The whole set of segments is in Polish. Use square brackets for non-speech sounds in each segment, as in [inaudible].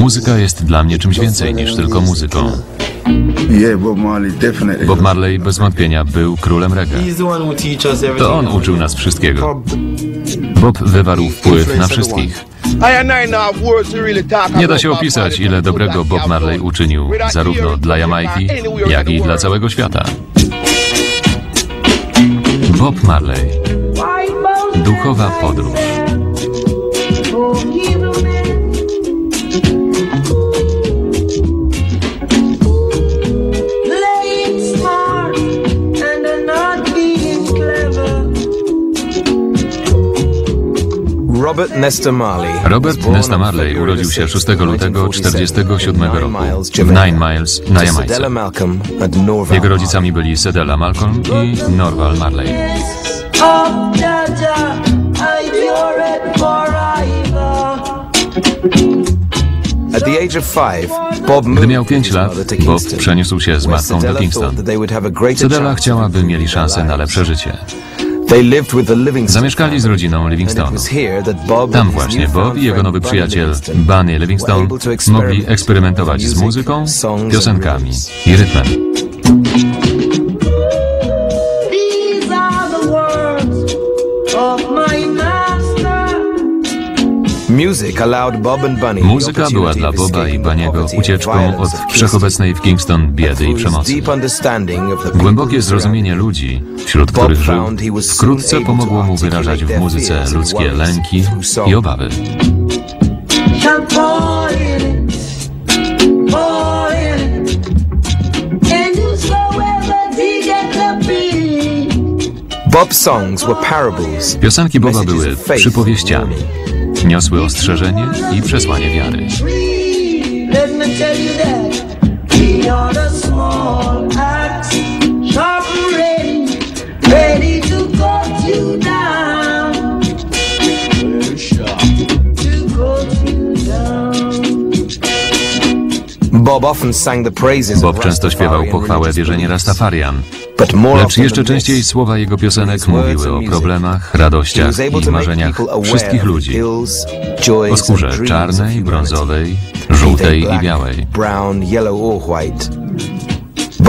Muzyka jest dla mnie czymś więcej niż tylko muzyką. Bob Marley bez wątpienia był królem reggae. To on uczył nas wszystkiego. Bob wywarł wpływ na wszystkich. Nie da się opisać, ile dobrego Bob Marley uczynił zarówno dla Jamajki, jak i dla całego świata. Bob Marley. Duchowa podróż. Robert Nesta Marley. Robert Nesta Marley urodził się 6 lutego 1947 roku w Nine Miles na Jamajce. Jego rodzicami byli Sedela Malcolm i Norval Marley. Gdy miał with 5 his lat, Bob przeniósł się z matką do Kingston. Sedela chciała, by mieli szansę na lepsze życie. Zamieszkali z rodziną Livingstonu. Tam właśnie Bob i jego nowy przyjaciel Bunny Livingstone mogli eksperymentować z muzyką, piosenkami i rytmem. Muzyka była dla Boba i Baniego ucieczką od wszechobecnej w Kingston biedy i przemocy. Głębokie zrozumienie ludzi, wśród których żył, wkrótce pomogło mu wyrażać w muzyce ludzkie lęki i obawy. Songs were parables, Piosenki Boba były przypowieściami. Warning. Niosły ostrzeżenie i przesłanie wiary. Bob często śpiewał pochwałę beliefs. Rastafarian, lecz jeszcze częściej słowa jego piosenek mówiły o problemach, radościach i marzeniach wszystkich ludzi. O skórze czarnej, brązowej, żółtej i białej.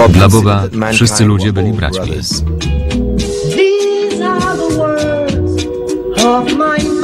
Dla Boba wszyscy ludzie byli braćmi. brothers. These are the words of my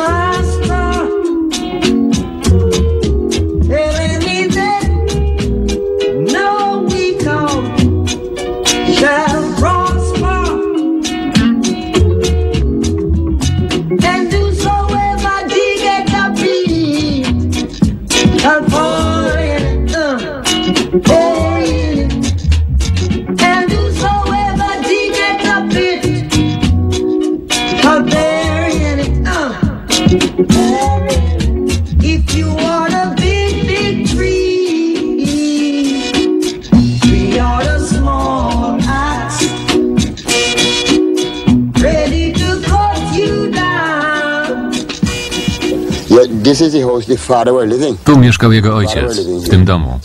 Tu mieszkał jego ojciec, w tym domu.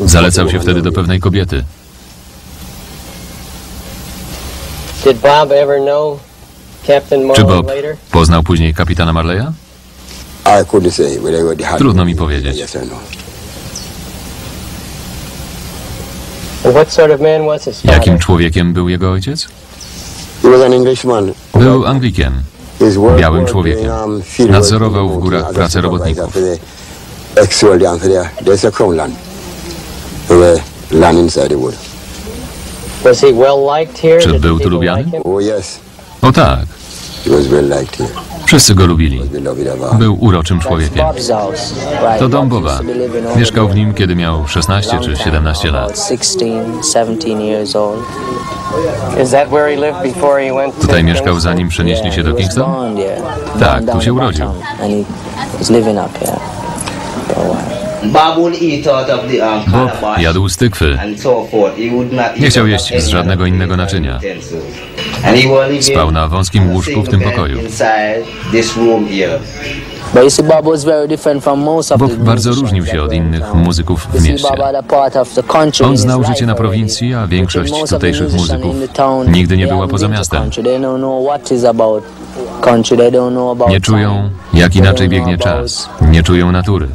Zalecał się wtedy do pewnej kobiety. Did Bob ever know Captain Czy Bob poznał później kapitana Marleya? Trudno mi powiedzieć. No. And what sort of man was his father? Jakim człowiekiem był jego ojciec? He was an Englishman. Był Anglikiem. Białym człowiekiem. um, Nadzorował w górach pracę robotników. for the ex-soldier and for the- There's a crown land. The land inside the wood. Was he well liked here? Czy był tu lubiany? Oh O tak, wszyscy go lubili. Był uroczym człowiekiem. To dom Bob Boba. Mieszkał w nim, kiedy miał 16 long czy time, 17 About lat. 16, 17 years old. Is that where he lived before he went to Tutaj mieszkał zanim przenieśli się do Kingston? Tak, tu się urodził. Bob um, Bob jadł z tykwy. and so forth. He would not eat Nie chciał jeść z żadnego innego naczynia. Spał na wąskim łóżku w tym pokoju. Bob bardzo różnił się od innych town. muzyków w mieście. On znał życie na prowincji, a większość tutejszych muzyków nigdy nie była poza miastem. country. They don't know what is about country. They don't know about Nie czują, jak They inaczej don't know biegnie about czas. Nie czują natury.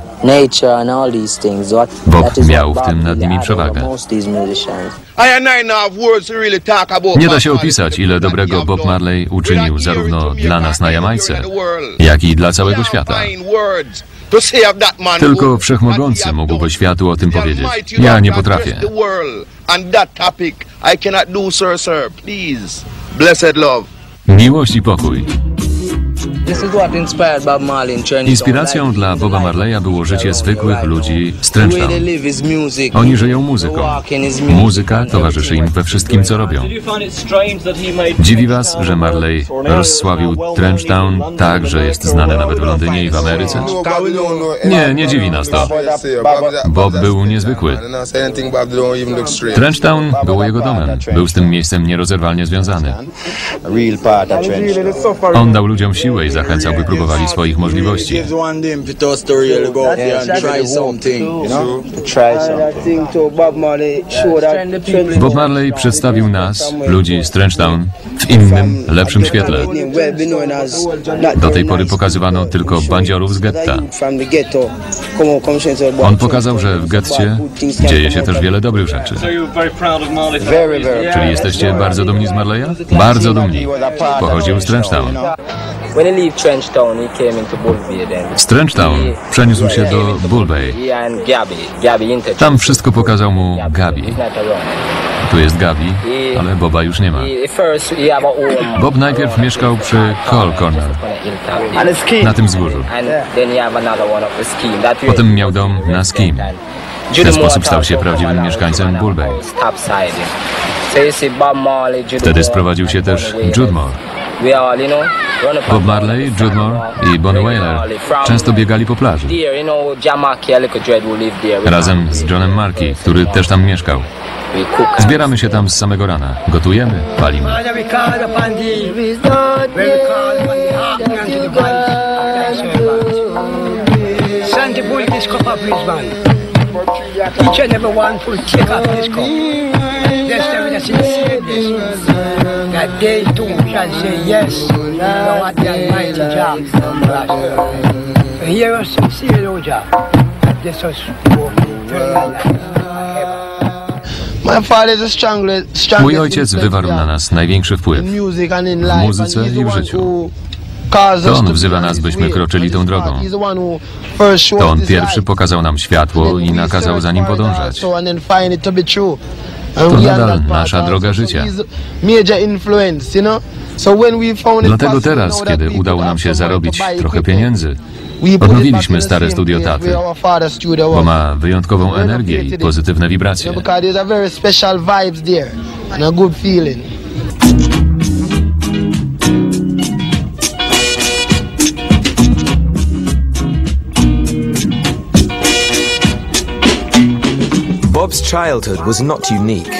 Bob miał w tym nad nimi przewagę. Nie da się opisać, ile dobrego Bob Marley uczynił zarówno dla nas na Jamajce, jak i dla całego świata. Tylko wszechmogący mógłby światu o tym powiedzieć. Ja nie potrafię. Miłość i pokój. Inspiracją dla Boba Marleya było życie zwykłych ludzi z Trenchtown. Oni żyją muzyką. Muzyka towarzyszy im we wszystkim, co robią. Dziwi was, że Marley rozsławił Trenchtown tak, że jest znany nawet w Londynie i w Ameryce? Nie, nie dziwi nas to. Bob był niezwykły. Trenchtown było jego domem. Był z tym miejscem nierozerwalnie związany. On dał ludziom siłę i zachęcał, by próbowali swoich możliwości. Bob Marley przedstawił nas, ludzi z Trenchtown, w innym, lepszym świetle. Do tej pory pokazywano tylko bandziorów z getta. On pokazał, że w getcie dzieje się też wiele dobrych rzeczy. Czyli jesteście bardzo dumni z Marleya? Bardzo dumni. Pochodził z Trenchtown. When he leave Trenchtown, he came into Bullville then. Z Trenchtown przeniósł się do Bull Bay. Tam wszystko pokazał mu Gabi. Tu jest Gabi, ale Boba już nie ma. Bob najpierw mieszkał przy Hall Corner, na tym wzgórzu. And then he have another one up the scheme. That way- Potem miał dom na Skim. W ten sposób stał się prawdziwym mieszkańcem Bull Bay. Jude Wtedy Moore, sprowadził się też Judmore. We Bob and Marley, down. Judmore i Bonnie Wailer często biegali po plaży. Razem z Johnem Markey, który też tam mieszkał. Zbieramy się tam z samego rana. Gotujemy, palimy. the bull this cup of his man. Each and every one will take up this cup. Bless them with a sincere blessing. That they too shall say yes, thou art the Almighty Jah. Hear us sincere, O Jah, and bless us for eternal life. My father is the strongest, strongest Mój ojciec wywarł na nas największy wpływ. w muzyce i w życiu. To on wzywa nas, this byśmy kroczyli tą drogą. To on this pierwszy pokazał nam światło i nakazał za nim podążać. To nadal nasza droga życia. Dlatego teraz, kiedy udało nam się zarobić trochę pieniędzy, odnowiliśmy stare studio taty, bo ma wyjątkową energię i pozytywne wibracje.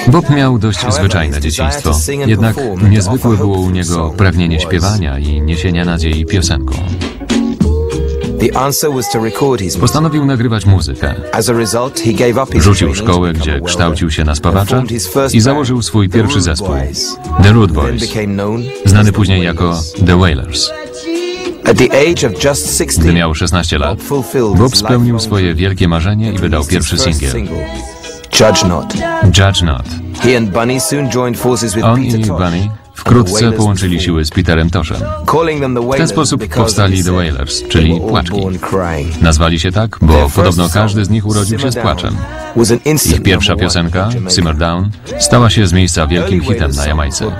Bob miał dość zwyczajne dzieciństwo, jednak niezwykłe było u niego pragnienie śpiewania i niesienia nadziei piosenką. Postanowił nagrywać muzykę. Rzucił szkołę, gdzie kształcił się na spawacza i założył swój pierwszy zespół. The Root Boys, znany później jako. The Wailers. At the age of just 16, Gdy miał 16 lat, Bob spełnił swoje wielkie marzenie i wydał pierwszy singiel, Judge Not. Judge Not. He and Bunny soon joined forces with Peter i Tosh. Bunny wkrótce połączyli siły z Peterem the W ten sposób powstali he The Wailers, czyli płaczki. Nazwali się tak, bo podobno każdy z nich urodził się z płaczem. Ich pierwsza piosenka. Simmer Down, stała się z miejsca wielkim hitem na Jamajce.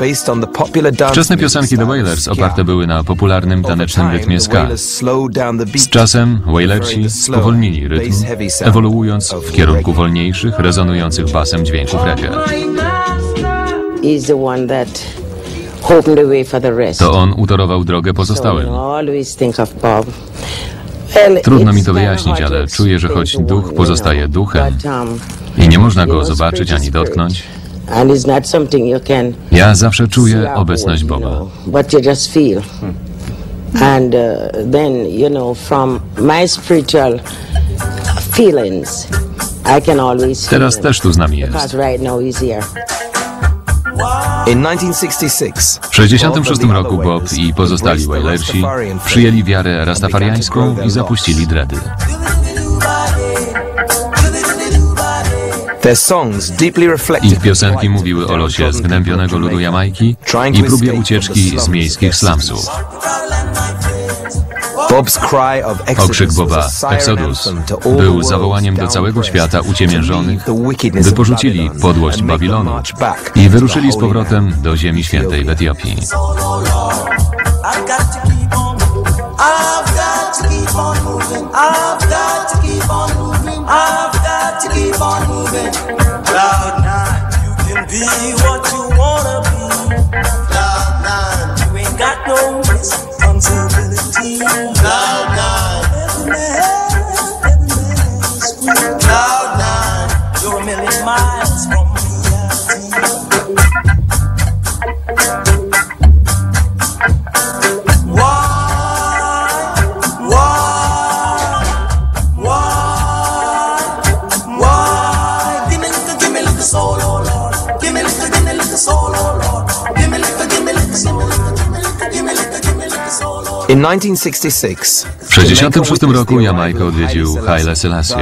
Wczesne piosenki The Wailers oparte były na popularnym tanecznym rytmie ska. Z czasem slow, spowolnili rytm, ewoluując w kierunku wolniejszych, rezonujących basem dźwięków reggae. To on utorował drogę pozostałym. Trudno mi to wyjaśnić, ale czuję, że choć duch pozostaje duchem um, i nie można go zobaczyć ani dotknąć, ja zawsze czuję obecność Boga. And uh, then, you know, from my spiritual feelings, I can always Teraz też tu z nami jest. 1966, W 66 roku Bob i pozostali Wailersi przyjęli wiarę rastafariańską i zapuścili dredy. Ich piosenki mówiły o losie zgnębionego ludu Jamajki i próbie ucieczki z miejskich slumsów. Okrzyk Exodus Boba, was a siren Exodus, anthem to all the był zawołaniem do całego świata uciemiężonych, by of porzucili podłość Babilonu i to wyruszyli the z powrotem Land. do Ziemi Świętej w Etiopii. I've got to keep on moving. 1966, W 66 roku Jamajkę odwiedził Haile Selassie.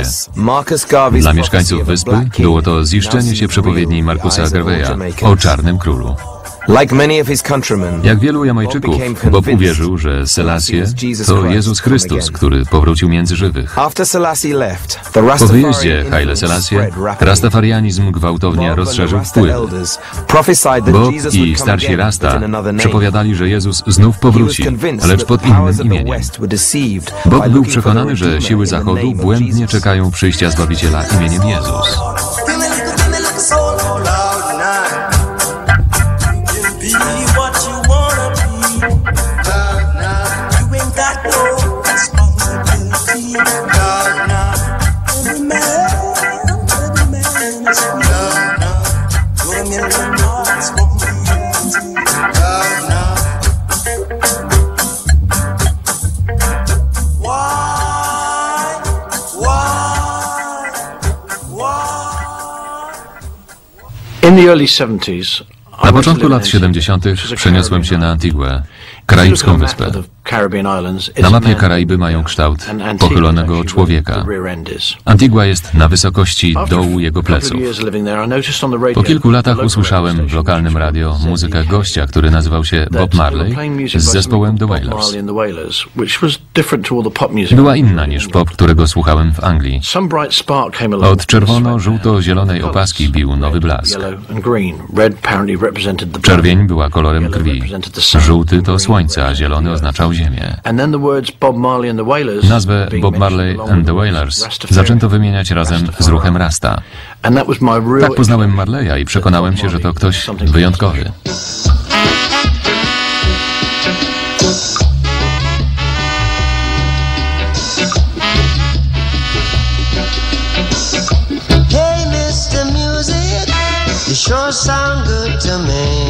Dla mieszkańców wyspy było to ziszczenie się przepowiedni Markusa Garveya o Czarnym Królu. Jak wielu Jamajczyków, Bob uwierzył, że Selassie to Jezus Chrystus, który powrócił między żywych. Po wyjeździe Haile Selassie, rastafarianizm gwałtownie rozszerzył wpływ. Bob i starsi Rasta przepowiadali, że Jezus znów powróci, lecz pod innym imieniem. Bob był przekonany, że siły Zachodu błędnie czekają przyjścia Zbawiciela imieniem Jezus. Na początku lat in 70. przeniosłem się na Antiguę, karaibską wyspę. Na mapie Karaiby mają kształt pochylonego człowieka. Antigua jest na wysokości dołu jego pleców. Po kilku latach usłyszałem w lokalnym radio muzykę gościa, który nazywał się Bob Marley z zespołem The Wailers. Była inna niż pop, którego słuchałem w Anglii. Od czerwono-żółto-zielonej opaski bił nowy blask. Czerwień była kolorem krwi. Żółty to słońce, a zielony oznaczał ziemię. Nazwę Bob Marley and the Wailers zaczęto wymieniać razem z ruchem Rasta. Tak poznałem Marleya i przekonałem się, że to ktoś wyjątkowy. Hey, Mr. Music, you sure sound good to me.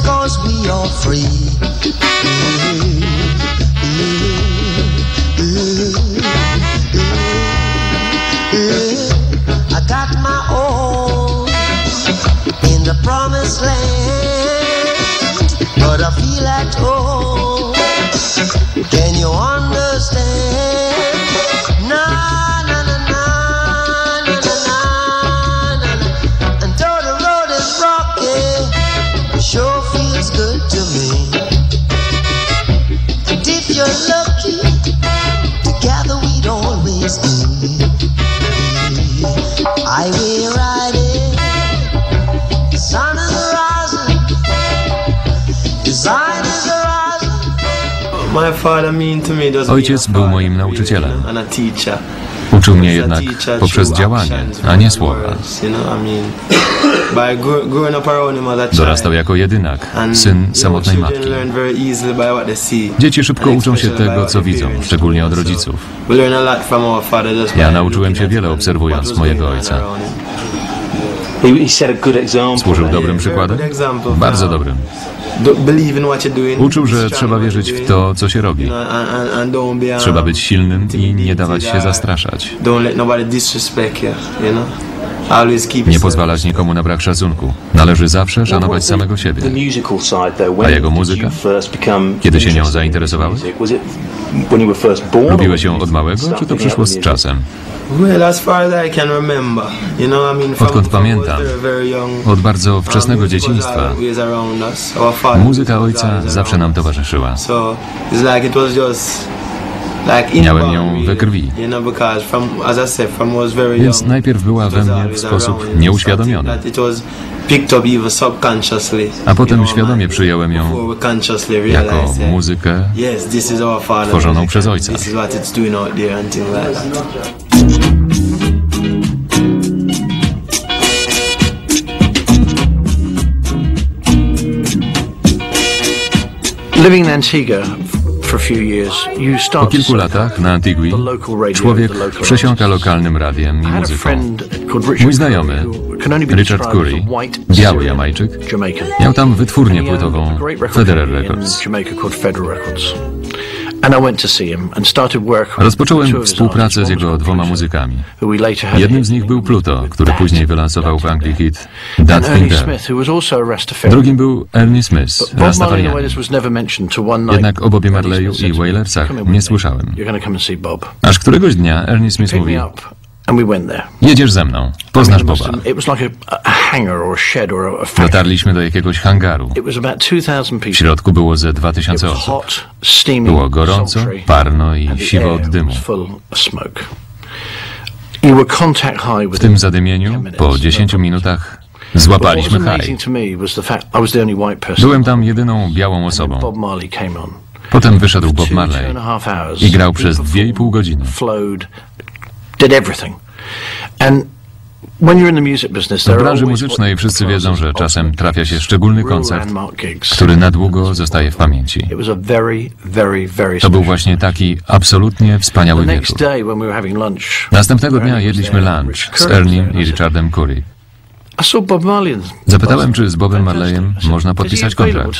Cause we are free. Ojciec był moim nauczycielem. Uczył mnie jednak poprzez działanie, a nie słowa. [coughs] Dorastał jako jedynak, syn samotnej matki. Dzieci szybko uczą się tego, co widzą, szczególnie od rodziców. Ja nauczyłem się wiele obserwując mojego ojca. Służył dobrym przykładem? Bardzo dobrym. Uczył, że trzeba wierzyć w to, co się robi. Trzeba być silnym i nie dawać się zastraszać. Nie pozwalać nikomu na brak szacunku. Należy zawsze szanować samego siebie. A jego muzyka? Kiedy się nią zainteresowałeś? Lubiłeś ją od małego, czy to przyszło z czasem? Odkąd pamiętam, od bardzo wczesnego dzieciństwa, muzyka ojca zawsze nam towarzyszyła. Miałem ją we krwi. You know, because from as I said, from was very Więc young. najpierw była we mnie w sposób nieuświadomiony, that It was picked up even subconsciously. a potem świadomie przyjąłem ją we consciously jako muzykę Yes, this is our father. tworzoną przez ojca. This is what it's doing out there and things like that. Living in Antigua Po kilku latach na Antigui człowiek przesiąka lokalnym radiem i muzyką. Mój znajomy, Richard Curry, biały Jamajczyk, miał tam wytwórnię płytową in Records. Rozpocząłem współpracę z jego dwoma muzykami. Jednym z nich był Pluto, który później wylansował w Anglii hit That Thing Ernie There. Smith, who was also a Rastafarian. Drugim był Ernie Smith, night. Jednak o Bobie Marleyu i Wailersach "Come in nie słyszałem. Aż któregoś dnia Ernie Smith mówi, jedziesz ze mną, poznasz Boba. It was like a, a hangar or a shed or a, a factory. Dotarliśmy do jakiegoś hangaru. It was about 2,000 W środku było ze It 2000 was osób. Było gorąco, parno i siwo od dymu. W tym zadymieniu, po 10 minutach, złapaliśmy haj. Byłem tam jedyną białą osobą. Potem wyszedł Bob Marley i grał przez dwie i pół godziny. Did everything. And W branży muzycznej wszyscy wiedzą, że czasem trafia się szczególny koncert, który na długo zostaje w pamięci. To był właśnie taki absolutnie wspaniały wieczór. Następnego dnia jedliśmy lunch z Ernie i Richardem Curry. Zapytałem, czy z Bobem Marleyem można "Is he podpisać kontrakt.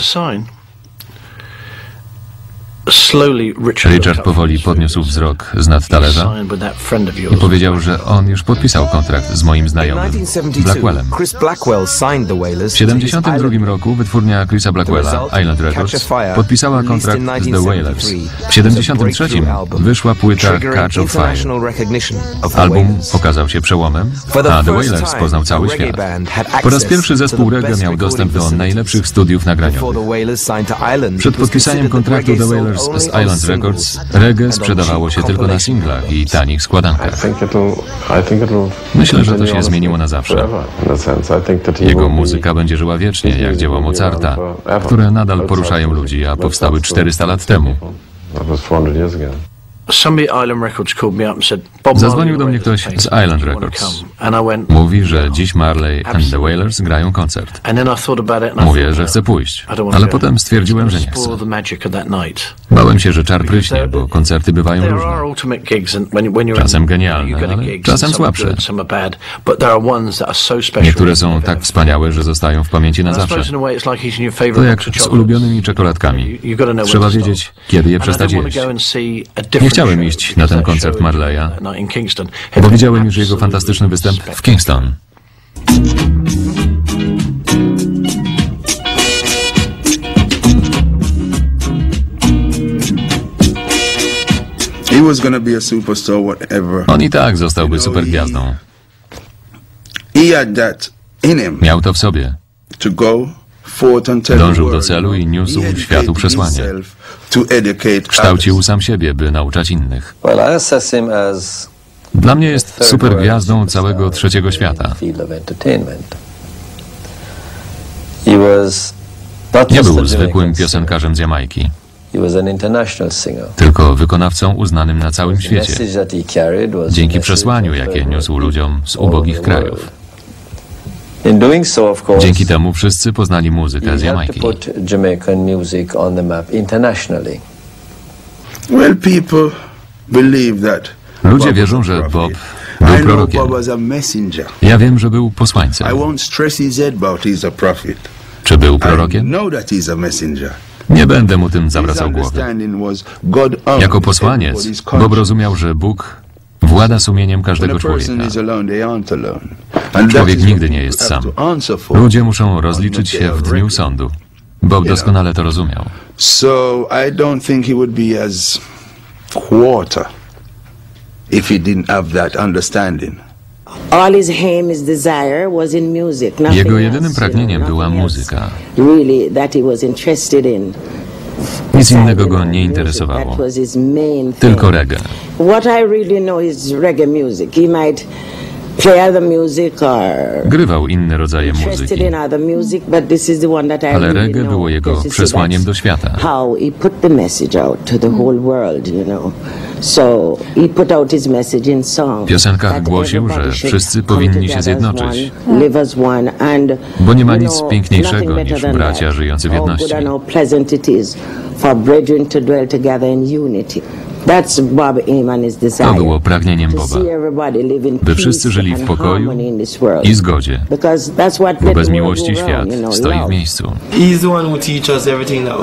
To sign?" Slowly, Richard, powoli podniósł wzrok z nad talerza i powiedział, że on już podpisał kontrakt z moim znajomym, 1972, Blackwellem. W 1972 roku wytwórnia Chrisa Blackwella, Island Records, podpisała kontrakt z The Wailers. W 1973 wyszła płyta Catch of Fire. Album okazał się przełomem, a The Wailers poznał cały świat. Po raz pierwszy zespół reggae miał dostęp do najlepszych studiów nagraniowych. Przed podpisaniem kontraktu The Wailers z Island Records reggae sprzedawało się tylko na singlach i tanich składankach. Myślę, że to się zmieniło na zawsze. Jego muzyka będzie żyła wiecznie, jak dzieła Mozarta, które nadal poruszają ludzi, a powstały 400 lat temu. Zadzwonił do mnie ktoś z. Island Records. Mówi, że dziś Marley and the Wailers grają koncert. Mówię, że chcę pójść, ale potem stwierdziłem, że nie chcę. Bałem się, że czar pryśnie, bo koncerty bywają różne. Czasem genialne, ale czasem słabsze. Niektóre są tak wspaniałe, że zostają w pamięci na zawsze. To jak z ulubionymi czekoladkami. Trzeba wiedzieć, kiedy je przestać jeść. Nie chciałem iść na ten koncert Marleya, bo widziałem już jego fantastyczny występ w. Kingston. On i tak zostałby supergwiazdą. Miał to w sobie. Dążył do celu i niósł światu przesłanie. Kształcił sam siebie, by nauczać innych. Dla mnie jest supergwiazdą całego trzeciego świata. Nie był zwykłym piosenkarzem z Jamajki, tylko wykonawcą uznanym na całym świecie. Dzięki przesłaniu, jakie niósł ludziom z ubogich krajów. world. In doing so, of course, Dzięki temu wszyscy poznali muzykę z Jamajki. put Jamaican music on the map internationally. Well, people believe that. Ludzie wierzą, że. Bob I był know prorokiem. Bob was a messenger. Ja wiem, że był I posłańcem. won't stress his head about he's a prophet. Czy był I prorokiem? know that he's a messenger. Nie będę mu tym zawracał głowy. Jako posłaniec Bob rozumiał, że Bóg włada sumieniem każdego człowieka. Człowiek nigdy nie jest sam. Ludzie muszą rozliczyć się w dniu sądu. Bob doskonale to rozumiał. So I don't think he would be as quarter if he didn't have that understanding. All his aim, his desire was in music. nothing Jego jedynym pragnieniem była muzyka. He. Nic innego go know, nie interesowało. Tylko reggae. What I really know is reggae music. He might play other music or Grywał inne rodzaje muzyki, in other music, but this is the one that I ale really reggae know. było jego because you przesłaniem do świata. That głosił, że wszyscy powinni się zjednoczyć. one, Live as one and Bo nie ma nic piękniejszego niż bracia żyjący w jedności. To było pragnieniem Boba, by wszyscy żyli w pokoju i zgodzie, Because that's what bo bez miłości świat stoi w miejscu.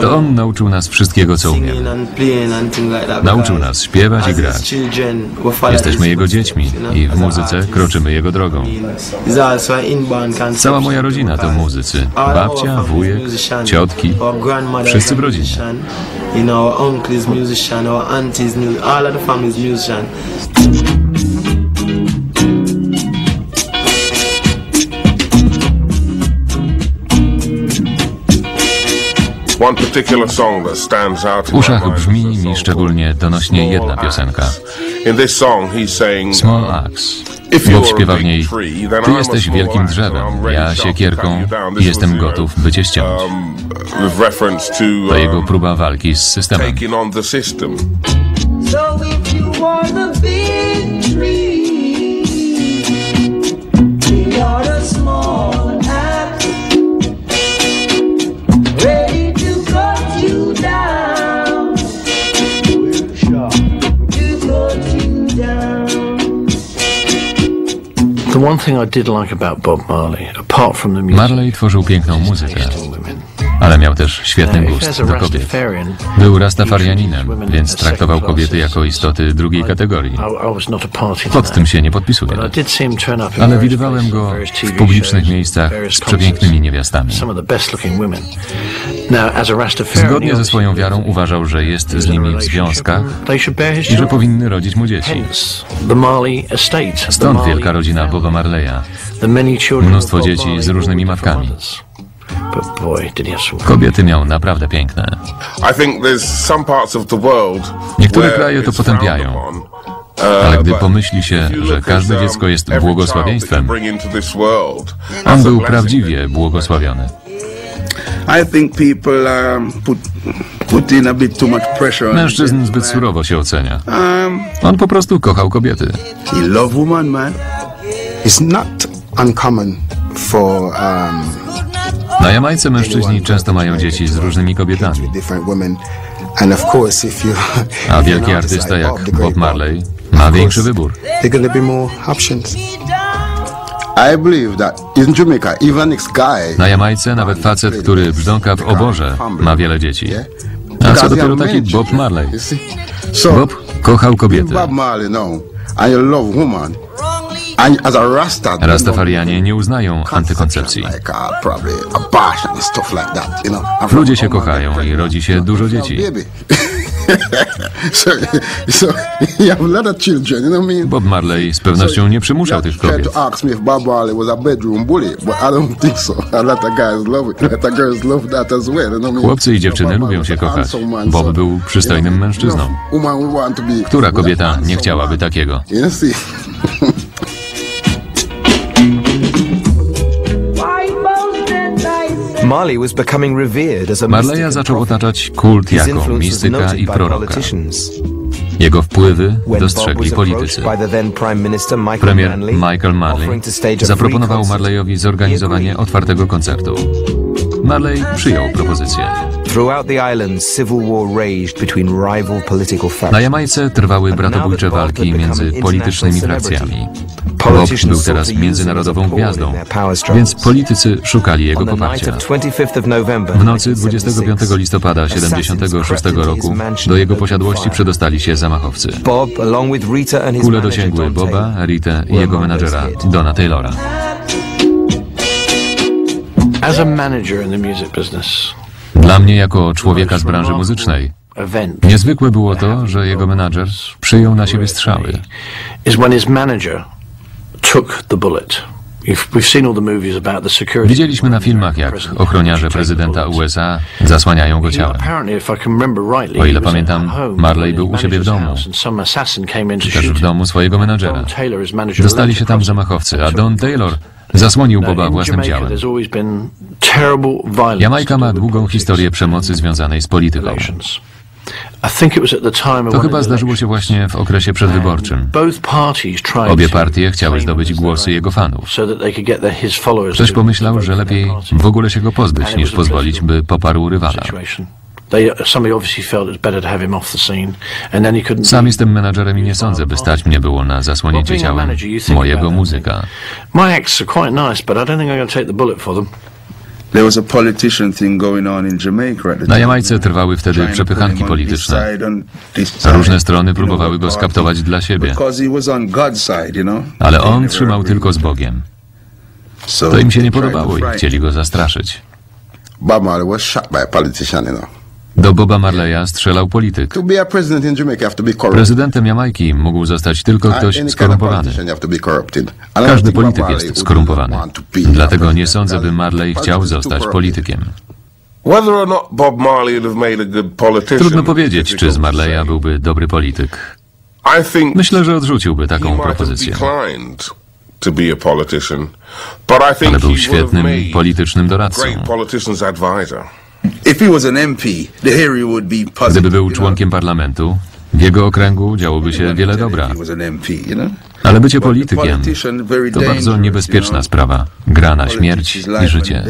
To on nauczył nas wszystkiego, co umiemy. Nauczył because nas śpiewać i grać. Jesteśmy jego dziećmi i w muzyce kroczymy jego drogą. Cała moja rodzina to muzycy. Babcia, wujek, ciotki, wszyscy w rodzinie. Musician, all of the family is musician. One particular song that stands out W in my uszach brzmi mi szczególnie donośnie jedna piosenka. Axe. In this song he's saying Small Axe. If Bob you're a śpiewa w niej tree, then Ty jesteś wielkim axe drzewem, ja to cut siekierką you down. i jestem know, gotów, by cię ściąć. um, with reference to To jego um, próba walki z systemem. Taking the. So if you are the big tree, we are the small axe, ready to cut you down. To cut you down. The one thing I did like about Bob Marley, apart from the music, Marley tworzył piękną muzykę, ale miał też świetny gust do kobiet. Był rastafarianinem, więc traktował kobiety jako istoty drugiej kategorii. Pod tym się nie podpisuję. Ale widywałem go w publicznych miejscach z przepięknymi niewiastami. Zgodnie ze swoją wiarą uważał, że jest z nimi w związkach i że powinny rodzić mu dzieci. Stąd wielka rodzina Boba Marleya. Mnóstwo dzieci z różnymi matkami. But boy, did he have some Kobiety miał naprawdę piękne. I think there's some parts of the world Niektóre where kraje to potępiają. Ale Uh, gdy pomyśli się, że każde um, dziecko jest błogosławieństwem, on był prawdziwie błogosławiony. Um, Mężczyzn zbyt surowo się ocenia. Um, On po prostu kochał kobiety. he love woman, man. It's not uncommon for um, Na Jamajce mężczyźni często mają dzieci z różnymi kobietami. A wielki artysta jak Bob Marley ma większy wybór. there gonna be more options. I believe that in Jamaica, even this guy, Na Jamajce nawet facet, który brzdąka w oborze, ma wiele dzieci. A co dopiero taki Bob Marley? Bob kochał kobiety. Rastafarianie nie uznają antykoncepcji. Ludzie się kochają i rodzi się dużo dzieci. baby. [laughs] so, so you have a lot of children, you know what I mean? Bob Marley z pewnością nie przymuszał tych kobiet. [laughs] Chłopcy i dziewczyny lubią się kochać. Bob był przystojnym mężczyzną. Be Która kobieta nie chciałaby takiego? Marleya zaczął otaczać kult jako mistyka i proroka. Jego wpływy dostrzegli politycy. Premier Michael Marley zaproponował Marleyowi zorganizowanie otwartego koncertu. Marley przyjął propozycję. Na. Jamajce trwały bratobójcze walki między politycznymi frakcjami. Bob był teraz międzynarodową gwiazdą, więc politycy szukali jego poparcia. W nocy 25 listopada 76 roku do jego posiadłości przedostali się zamachowcy. Kule dosięgły Boba, Ritę i jego menadżera Dona Taylora. Dla mnie jako człowieka z branży muzycznej niezwykłe było to, że jego menadżer przyjął na siebie strzały. is when his manager took the bullet. Widzieliśmy na filmach, jak ochroniarze prezydenta USA zasłaniają go ciałem. O ile pamiętam, Marley był u siebie w domu. Czy też w domu swojego menadżera. Dostali się tam zamachowcy, a Don Taylor zasłonił Boba własnym ciałem. Jamajka ma długą historię przemocy związanej z polityką. To chyba zdarzyło się właśnie w okresie przedwyborczym. Obie partie chciały zdobyć głosy jego fanów. Ktoś to pomyślał, że lepiej w ogóle się go pozbyć, niż pozwolić, by poparł rywala. couldn't. Sam jestem menadżerem i nie sądzę, by stać mnie było na zasłonięcie ciałem mojego muzyka. Na. Jamajce trwały wtedy przepychanki polityczne. Różne strony próbowały go skaptować dla siebie, ale on trzymał tylko z Bogiem. To im się nie podobało i chcieli go zastraszyć. Bob Marley was shot by a politician, you know. Do Boba Marleya strzelał polityk. Prezydentem Jamajki mógł zostać tylko ktoś skorumpowany. Każdy polityk jest skorumpowany. Dlatego nie sądzę, by Marley chciał zostać politykiem. Trudno powiedzieć, czy z Marleya byłby dobry polityk. Myślę, że odrzuciłby taką propozycję. Ale był świetnym politycznym doradcą. Great politician's advisor. If he was an MP, the area would be positive. Gdyby był członkiem parlamentu, w jego okręgu działoby się wiele dobra. Ale bycie politykiem to bardzo niebezpieczna sprawa. Gra na Politics śmierć is i życie.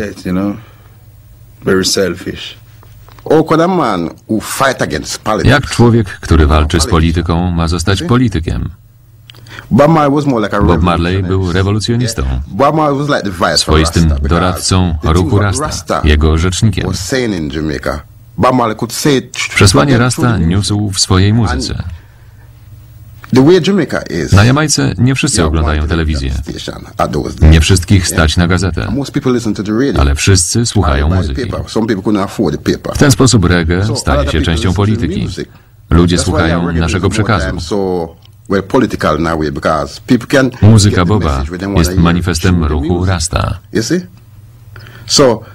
Jak człowiek, który walczy z polityką, ma zostać politykiem? Bob Marley był rewolucjonistą, swoistym doradcą ruchu Rasta, jego rzecznikiem. Przesłanie Rasta niósł w swojej muzyce. Na Jamajce nie wszyscy oglądają telewizję. Nie wszystkich stać na gazetę, ale wszyscy słuchają muzyki. W ten sposób reggae of się częścią polityki. Ludzie słuchają naszego przekazu. Time political in a way because people can Muzyka Boba message when they jest manifestem ruchu. Rasta. You see? So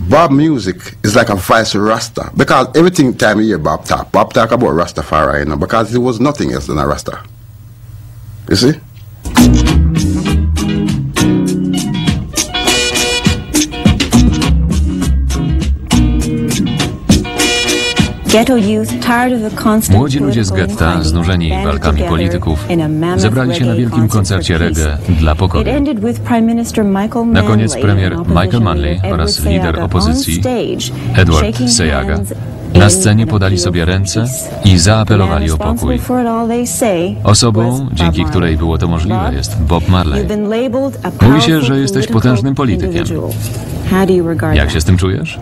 Bob music is like a vice Rasta because everything time you hear Bob talk, Bob talk about Rastafari, you know, because it was nothing else than a Rasta. You see? Młodzi ludzie z getta, znużeni walkami polityków, zebrali się na wielkim koncercie reggae dla pokoju. Na koniec premier Michael Manley oraz lider opozycji Edward Seyaga na scenie podali sobie ręce i zaapelowali o pokój. Osobą, dzięki której było to możliwe, jest Bob Marley. Mówi się, że jesteś potężnym politykiem. Jak się z tym czujesz?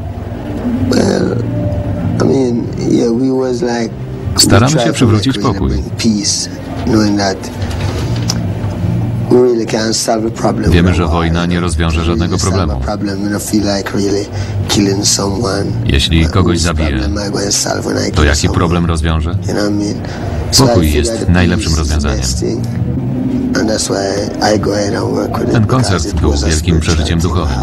Staramy się przywrócić pokój. Wiemy, że wojna nie rozwiąże żadnego problemu. Jeśli kogoś going to jaki problem rozwiąże? Pokój jest najlepszym rozwiązaniem. Ten koncert był wielkim przeżyciem duchowym.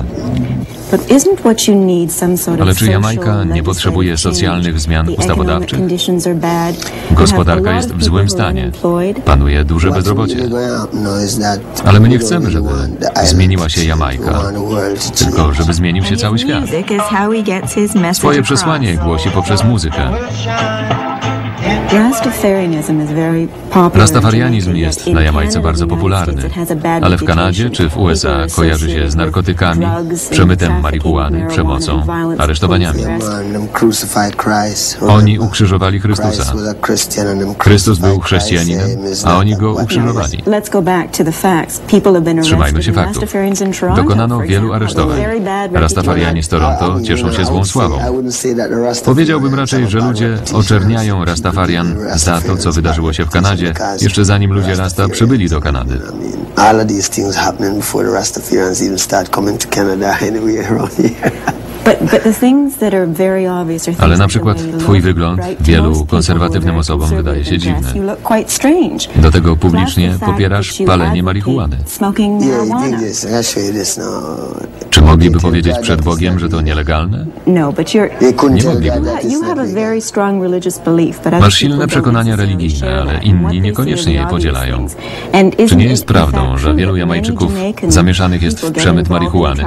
Ale czy Jamajka nie potrzebuje socjalnych zmian ustawodawczych? Gospodarka jest w złym stanie. Panuje duże bezrobocie. Ale my nie chcemy, żeby zmieniła się Jamajka, tylko żeby zmienił się cały świat. Swoje przesłanie głosi poprzez muzykę. Rastafarianizm jest na Jamajce bardzo popularny, ale w Kanadzie czy w USA kojarzy się z narkotykami, przemytem marihuany, przemocą, aresztowaniami. Oni ukrzyżowali Chrystusa. Chrystus był chrześcijaninem, a oni go ukrzyżowali. Trzymajmy się faktów. Dokonano wielu aresztowań. Rastafarianie z Toronto cieszą się złą sławą. Powiedziałbym raczej, że ludzie oczerniają Rastafarian za to, co wydarzyło się w Kanadzie, jeszcze zanim ludzie Rasta przybyli do Kanady. All of these things happening before the Rastafarians even start coming to Canada around here. [laughs] Ale na przykład twój wygląd wielu konserwatywnym osobom wydaje się dziwny. Do tego publicznie popierasz palenie marihuany. Czy mogliby powiedzieć przed Bogiem, że to nielegalne? Couldn't Nie mogliby. Masz silne przekonania religijne, ale inni niekoniecznie je podzielają. Czy nie jest prawdą, że wielu Jamajczyków zamieszanych jest w przemyt marihuany?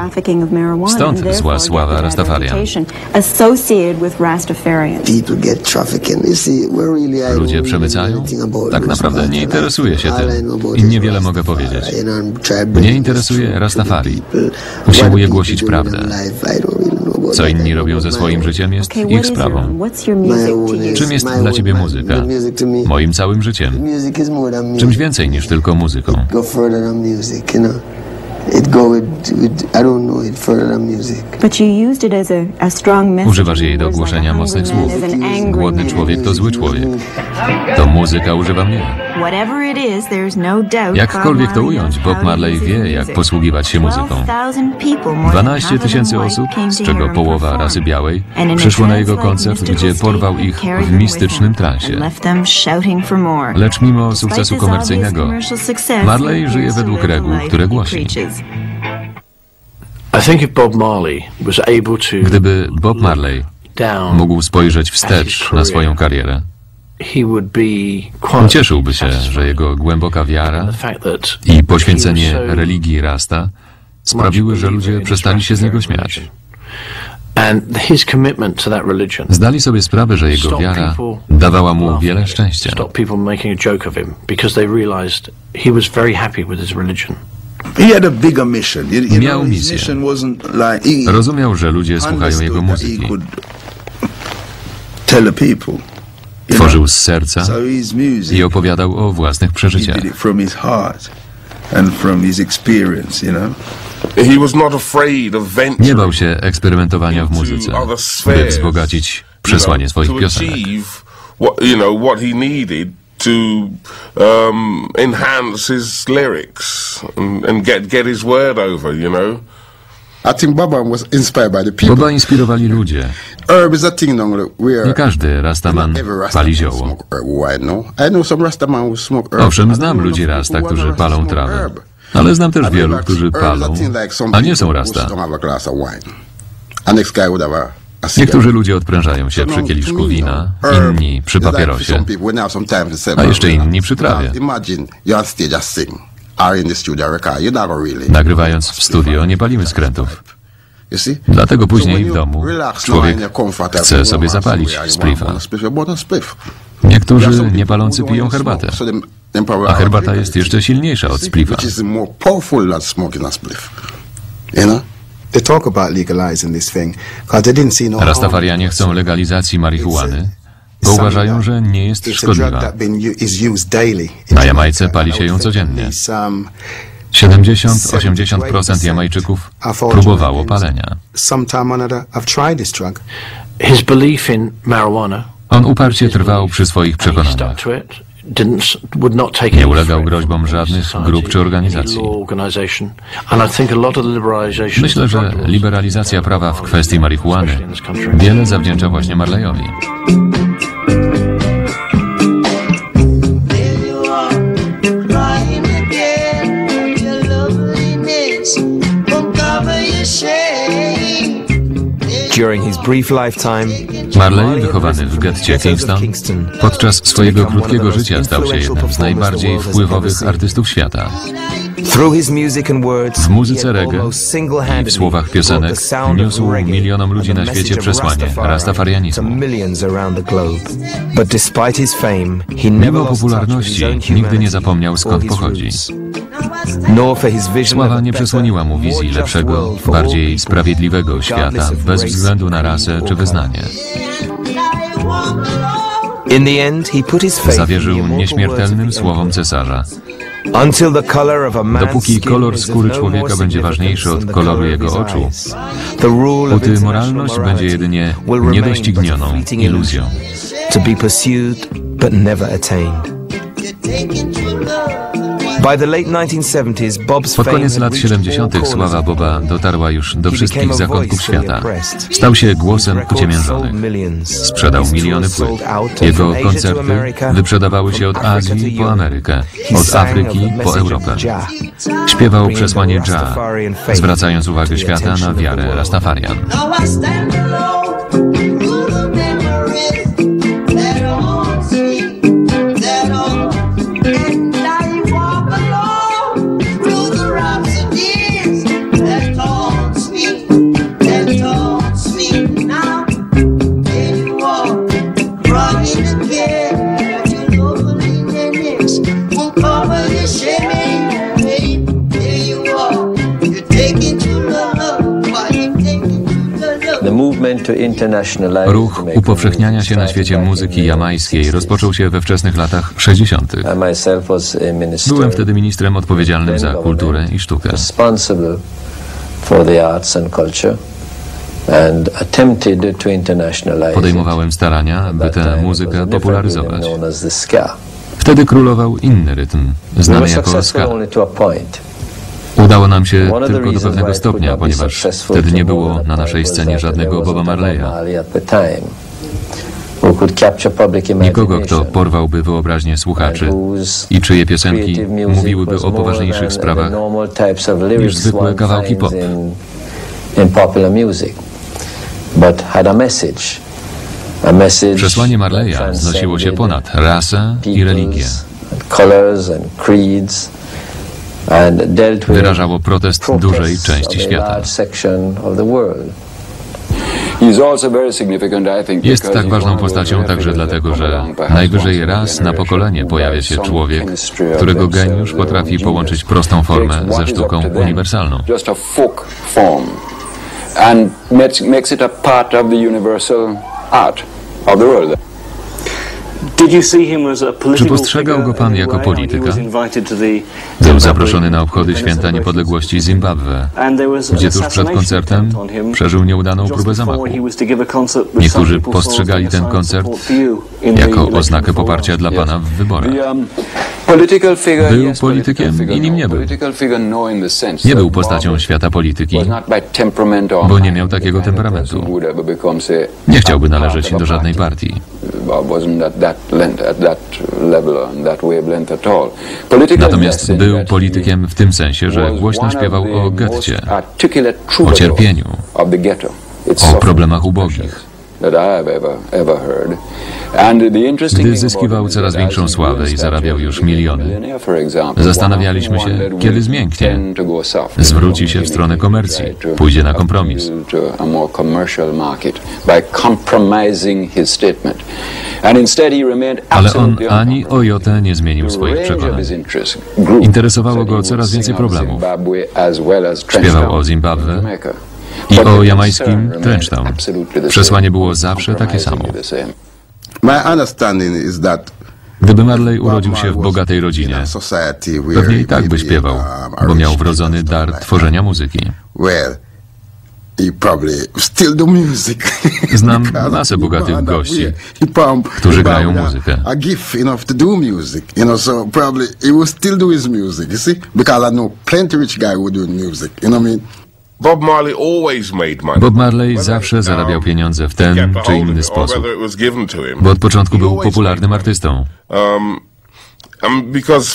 Stąd zła sława Rastafarian. people get trafficking. You see, we're really I Ludzie don't przemycają? Tak naprawdę nie interesuję się tym know about i niewiele mogę powiedzieć. Mnie interesuje Rastafari. Usiłuję głosić prawdę. their life, I don't really know about Co that. inni I robią know ze about swoim życiem jest ich sprawą. Czym jest dla ciebie muzyka? Moim całym życiem. Czymś więcej niż tylko muzyką. Go further than music, you know. It go with, with I don't know it further than music. Używasz jej do głoszenia mocnych słów. Głodny człowiek to zły człowiek. To muzyka używa mnie. Jakkolwiek to ująć, Bob Marley wie, jak posługiwać się muzyką. 12 tysięcy osób, z czego połowa rasy białej, przyszło na jego koncert, gdzie porwał ich w mistycznym transie. Lecz mimo sukcesu komercyjnego, Marley żyje według reguł, które głosi. I think if Bob Marley was able to Gdyby Bob Marley down, mógł spojrzeć wstecz na swoją karierę, he would be quite ucieszyłby się, że jego głęboka wiara i poświęcenie religii Rasta sprawiły, że ludzie przestali się z niego śmiać. Zdali sobie sprawę, że jego wiara dawała mu wiele szczęścia. Miał misję. Rozumiał, że ludzie słuchają jego muzyki. Tworzył z serca So his music, i opowiadał o własnych przeżyciach. Nie bał się eksperymentowania w muzyce, by wzbogacić przesłanie swoich piosenek. achieve what you know what he needed to um, enhance his lyrics and, and get get his word over. You know. I think Baba was inspired by the people. Boba inspirowali ludzie. Herb is a thing Nie każdy rastaman pali zioło. no? Owszem, znam ludzi rasta, którzy palą trawę. Ale znam też wielu, którzy palą, a nie są rasta. Niektórzy ludzie odprężają się So przy kieliszku wina, inni przy papierosie, a jeszcze "Well, inni przy trawie. Nagrywając w studio nie palimy skrętów. You see? Dlatego później w domu now człowiek chce sobie zapalić where you spliffa. want a spliff, you want a spliff. Niektórzy niepalący piją herbatę, a herbata jest jeszcze silniejsza od splifa. Which is more powerful than smoking a spliff. You know? They talk about legalizing this thing because they didn't see no harm. Rastafarianie chcą legalizacji marihuany, bo uważają, że nie jest szkodliwa. Na Jamajce pali się ją codziennie. It's, um, 70-80% Jamajczyków próbowało palenia. On uparcie trwał przy swoich przekonaniach. Nie ulegał groźbom żadnych grup czy organizacji. Myślę, że liberalizacja prawa w kwestii marihuany wiele zawdzięcza właśnie Marleyowi. Marley, wychowany w getcie Kingston, podczas swojego krótkiego życia stał się jednym z najbardziej wpływowych artystów świata. W muzyce reggae i w słowach piosenek niósł milionom ludzi na świecie przesłanie rastafarianizmu. Mimo popularności nigdy nie zapomniał skąd pochodzi. Sława nie przysłoniła mu wizji lepszego, bardziej sprawiedliwego świata bez względu na rasę czy wyznanie. Zawierzył nieśmiertelnym słowom cesarza. Dopóki kolor skóry człowieka będzie ważniejszy od koloru jego oczu, póty moralność będzie jedynie niedoścignioną iluzją. Pod koniec lat 70. sława Boba dotarła już do wszystkich zakątków świata. Stał się głosem uciemiężonych. Sprzedał miliony płyt. Jego koncerty wyprzedawały się od Azji po Amerykę, od Afryki po Europę. Śpiewał przesłanie Dża, zwracając uwagę świata na wiarę Rastafarian. Ruch upowszechniania się na świecie muzyki jamańskiej rozpoczął się we wczesnych latach 60. Byłem wtedy ministrem odpowiedzialnym za kulturę i sztukę. Podejmowałem starania, by tę muzykę popularyzować. Wtedy królował inny rytm, znany jako ska. Udało nam się tylko do pewnego stopnia, ponieważ wtedy nie było na naszej scenie żadnego Boba Marleya. Nikogo, kto porwałby wyobraźnię słuchaczy i czyje piosenki mówiłyby o poważniejszych sprawach niż zwykłe kawałki pop. Przesłanie Marleya znosiło się ponad rasę i religię. Wyrażało protest dużej części świata. Jest tak ważną postacią także dlatego, że najwyżej raz na pokolenie pojawia się człowiek, którego geniusz potrafi połączyć prostą formę ze sztuką uniwersalną. And makes it a part of the universal art of the world. Czy postrzegał go pan jako polityka? Był zaproszony na obchody Święta Niepodległości Zimbabwe, gdzie tuż przed koncertem przeżył nieudaną próbę zamachu. Niektórzy postrzegali ten koncert jako oznakę poparcia dla pana w wyborach. Był politykiem i nim nie był. Nie był postacią świata polityki, bo nie miał takiego temperamentu. Nie chciałby należeć do żadnej partii. Natomiast był politykiem w tym sensie, że głośno śpiewał o getcie, o cierpieniu, o problemach ubogich. Gdy zyskiwał coraz większą sławę i zarabiał już miliony, zastanawialiśmy się, kiedy zmięknie. Zwróci się w stronę komercji, pójdzie na kompromis. Ale on ani o jotę nie zmienił swoich przekonań. Interesowało go coraz więcej problemów. Śpiewał o Zimbabwe, i o jamańskim Trenchtown. Przesłanie było zawsze takie samo. Gdyby Marley urodził się w bogatej rodzinie, pewnie i tak by śpiewał, bo miał wrodzony dar tworzenia muzyki. [laughs] Znam masę bogatych gości, którzy grają muzykę. Bob Marley always made money. Bob Marley zawsze zarabiał pieniądze w ten czy inny sposób, bo od początku był popularnym artystą.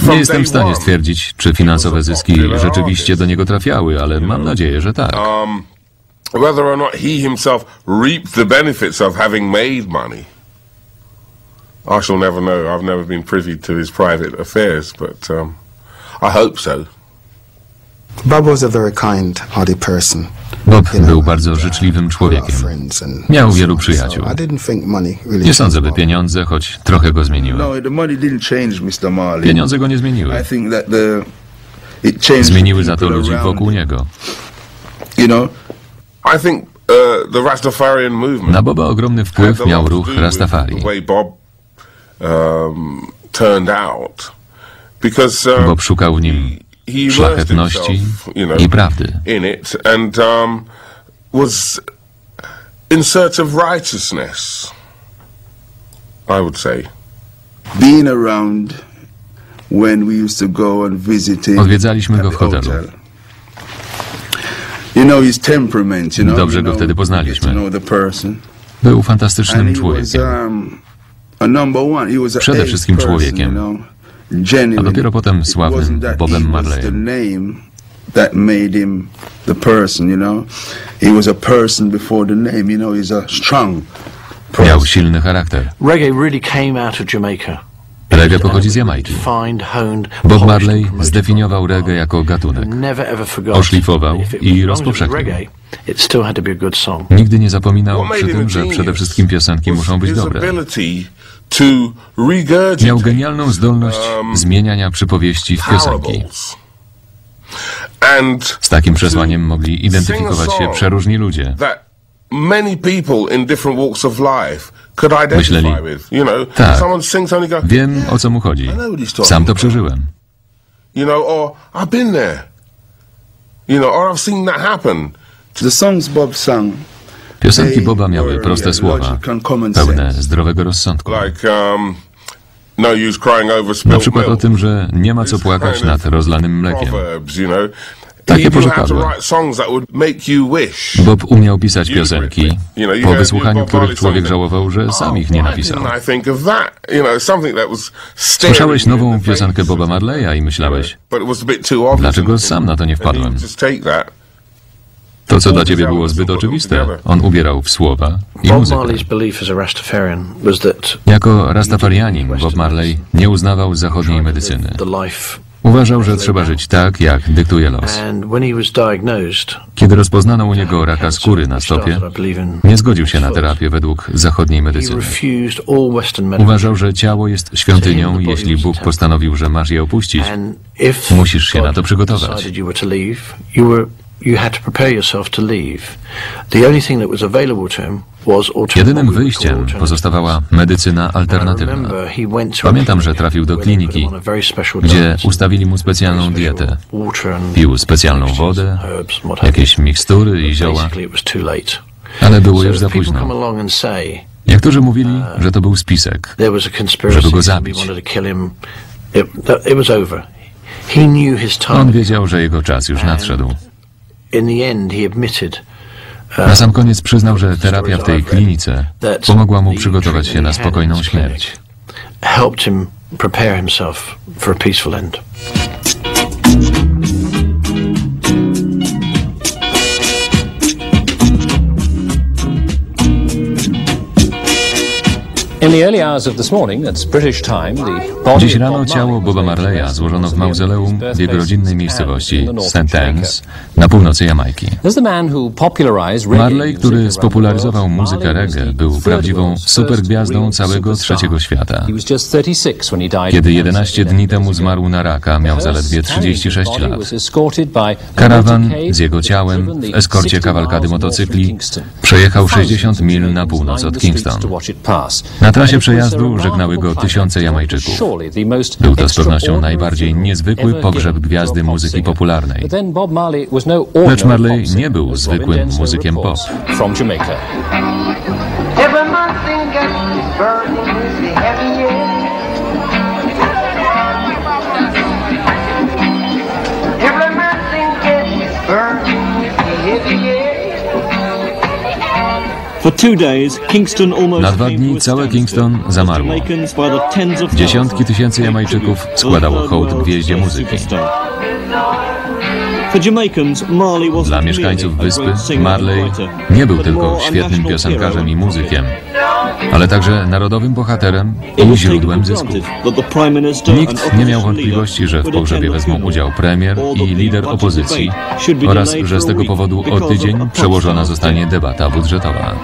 Nie jestem w stanie stwierdzić, czy finansowe zyski rzeczywiście do niego trafiały, ale mam nadzieję, że tak. Whether or not he himself reaped the benefits of having made money. I shall never know. I've never been privy to his private affairs, but um, I hope so. Bob was a very kind-hearted person. Bob był bardzo życzliwym człowiekiem. Miał wielu przyjaciół. I didn't think money really Nie sądzę, by pieniądze choć trochę go zmieniły. No, the money didn't change Mr. Marley. Pieniądze go nie zmieniły. I think that the it changed Zmieniły za to ludzi wokół niego. You know, I think uh, the Rastafarian movement Na Boba ogromny wpływ miał ruch Rastafari. The way Bob um, turned out, because um, Bob szukał w nim szlachetności i prawdy. in it and um, was in search of righteousness. I would say. being around when we used to go and visit him Odwiedzaliśmy go w hotelu. hotel. You know his temperament, you know. Dobrze go wtedy poznaliśmy. know the person. Był fantastycznym człowiekiem. um, Przede wszystkim człowiekiem. A dopiero potem It sławnym Bobem Marleyem. name that made him the person, you know. He was a person before the name, you know. He's a strong Miał silny charakter. Reggae really came out of Jamaica. Reggae pochodzi z Jamajki. Bob polished Marley zdefiniował reggae jako gatunek. Never ever forgot. Oszlifował i rozpowszechnił. Nigdy nie zapominał przy tym, że przede wszystkim piosenki muszą być dobre. Miał genialną zdolność um, zmieniania przypowieści w piosenki. Z takim przesłaniem mogli identyfikować się przeróżni ludzie. Myśleli, tak, Wiem, o co mu chodzi. Sam to przeżyłem. you know, or I've been there. You know, or I've seen that happen. The songs Bob sang, Piosenki Boba miały proste słowa, pełne zdrowego rozsądku. Um, no Na przykład o tym, że nie ma co płakać nad rozlanym mlekiem. Takie porzekadła. Bob umiał pisać piosenki, po wysłuchaniu których człowiek żałował, że sam ich nie napisał. Słyszałeś nową piosenkę. Boba Marleya i myślałeś, dlaczego sam na to nie wpadłem? To, co dla ciebie było zbyt oczywiste, on ubierał w słowa i Bob muzykę. Jako Rastafarianin Bob Marley nie uznawał zachodniej medycyny. Uważał, że trzeba żyć tak, jak dyktuje los. Kiedy rozpoznano u niego raka skóry na stopie, nie zgodził się na terapię według zachodniej medycyny. Uważał, że ciało jest świątynią jeśli Bóg postanowił, że masz je opuścić, musisz się na to przygotować. You had to prepare yourself to leave the only thing that was available to him Jedynym wyjściem pozostawała medycyna alternatywna. Pamiętam, że trafił do kliniki, gdzie ustawili mu specjalną dietę. Pił specjalną wodę, jakieś mikstury i zioła, ale było już za późno. Niektórzy mówili, że to był spisek, żeby go zabić. On wiedział, że jego czas już nadszedł. Na sam koniec przyznał, że terapia w tej klinice pomogła mu przygotować się na spokojną śmierć. helped him prepare himself for a peaceful end Dziś rano ciało Boba Marleya złożono w mauzoleum w jego rodzinnej miejscowości St. Anne's na północy Jamajki. Marley, który spopularyzował muzykę reggae, był prawdziwą supergwiazdą całego trzeciego świata. He was just 36 when he died Kiedy in 11 cancer dni 11 temu zmarł na raka, miał zaledwie 36 Body lat. Karawan z jego ciałem w eskorcie 60 kawalkady motocykli przejechał Thousands 60 of mil na północ od Kingston. pass. Na trasie przejazdu żegnały go tysiące Jamajczyków. Był to z pewnością najbardziej niezwykły pogrzeb gwiazdy muzyki popularnej. No Lecz Marley nie był zwykłym Densmore muzykiem pop. Na dwa dni całe. Kingston zamarło. Dziesiątki tysięcy Jamajczyków składało hołd gwieździe muzyki. Dla mieszkańców wyspy Marley nie był tylko świetnym piosenkarzem i muzykiem, ale także narodowym bohaterem i źródłem zysków. Nikt nie miał wątpliwości, że w pogrzebie wezmą udział premier i lider opozycji oraz, że z tego powodu o tydzień przełożona zostanie debata budżetowa.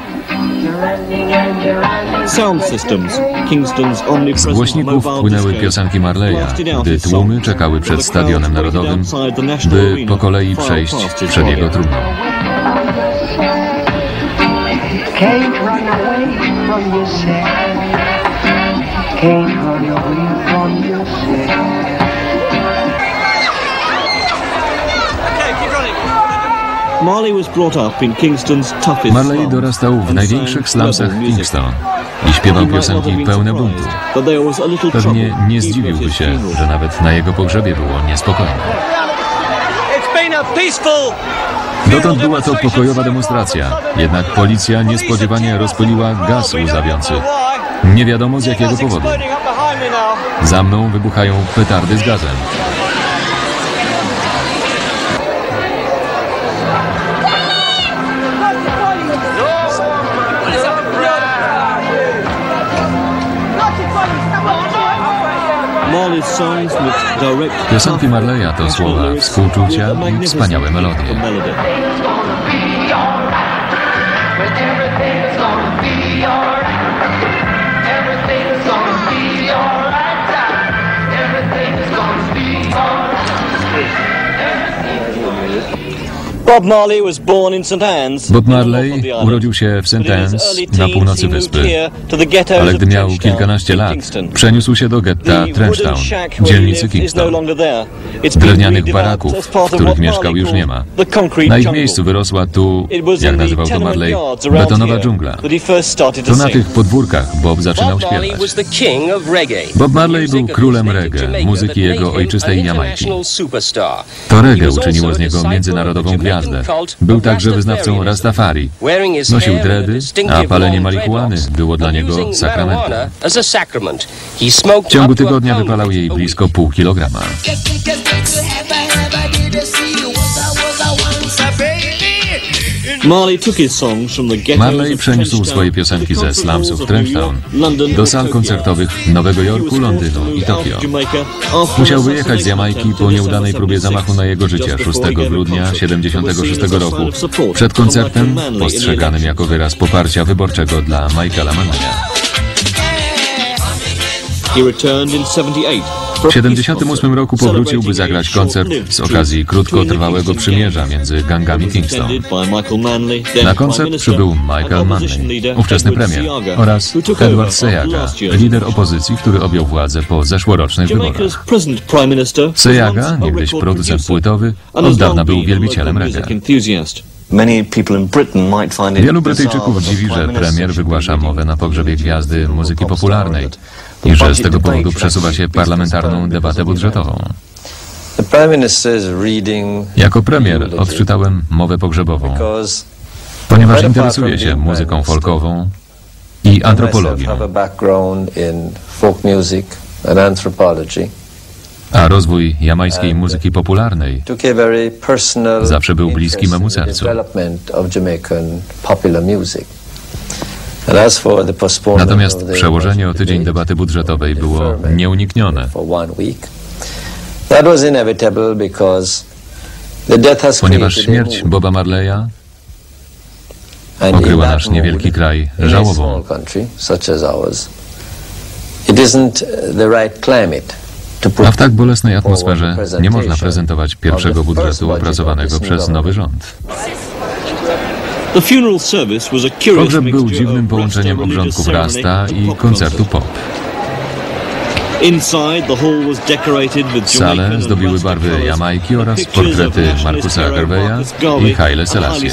Z głośników płynęły piosenki Marleya, gdy tłumy czekały przed stadionem narodowym, by po kolei przejść przed jego trumną. From yourself. Can't run away from yourself. Marley was brought up in Kingston's toughest Marley slums dorastał w największych slumsach. Kingston i śpiewał piosenki pełne buntu. Pewnie nie zdziwiłby się, że nawet na jego pogrzebie było niespokojnie. Dotąd była to pokojowa demonstracja, jednak policja niespodziewanie rozpyliła gaz łzawiący. Nie wiadomo z jakiego powodu. Za mną wybuchają petardy z gazem. Piosenki Marleya to słowa współczucia i wspaniałe melodie. Bob Marley was born in St. Anne's. Bob Marley urodził się w St. Anne's na północy wyspy, ale gdy miał kilkanaście lat, przeniósł się do getta Trenchtown, dzielnicy Kingston. Drewnianych baraków, w których mieszkał już nie ma. Na ich miejscu wyrosła tu, jak nazywał to Marley, betonowa dżungla. To na tych podwórkach Bob zaczynał Bob Marley śpiewać. was the king of reggae. Bob Marley był królem reggae, muzyki jego ojczystej Jamajki. To reggae uczyniło z a niego międzynarodową the gwiazdę. Był także wyznawcą. Rastafari. Nosił dredy, a palenie marihuany było dla niego sakramentem. W ciągu tygodnia wypalał jej blisko pół kilograma. Of przeniósł swoje piosenki ze slumsów Trenchtown do sal koncertowych Nowego Jorku, Londynu i Tokio. Musiał wyjechać z Jamajki po nieudanej próbie 76, zamachu na jego życie just 6 before he gave a grudnia concert. 76 It was seen as a roku, przed koncertem postrzeganym jako wyraz poparcia wyborczego dla Michaela Manleya. He returned in 78 W 78 roku powrócił, by zagrać koncert z okazji krótkotrwałego przymierza między gangami Kingston. Na koncert przybył Michael Manley, ówczesny premier, oraz Edward Sejaga, lider opozycji, który objął władzę po zeszłorocznych wyborach. Sejaga, niegdyś producent płytowy, od dawna był wielbicielem reggae. Wielu Brytyjczyków dziwi, że premier wygłasza mowę na pogrzebie gwiazdy muzyki popularnej i że z tego powodu przesuwa się parlamentarną debatę budżetową. Jako premier odczytałem mowę pogrzebową, ponieważ interesuję się muzyką folkową i antropologią, a rozwój jamajskiej muzyki popularnej zawsze był bliski memu sercu. Natomiast przełożenie o tydzień debaty budżetowej było nieuniknione, ponieważ śmierć. Boba Marleya okryła nasz niewielki kraj żałobą. put A w tak bolesnej atmosferze nie można prezentować pierwszego budżetu opracowanego przez nowy rząd. The funeral service was a curious Pogrzeb był dziwnym połączeniem obrządków Rasta i koncertu pop. Salę zdobiły barwy Jamajki oraz portrety hero Garveya i Haile Selassie.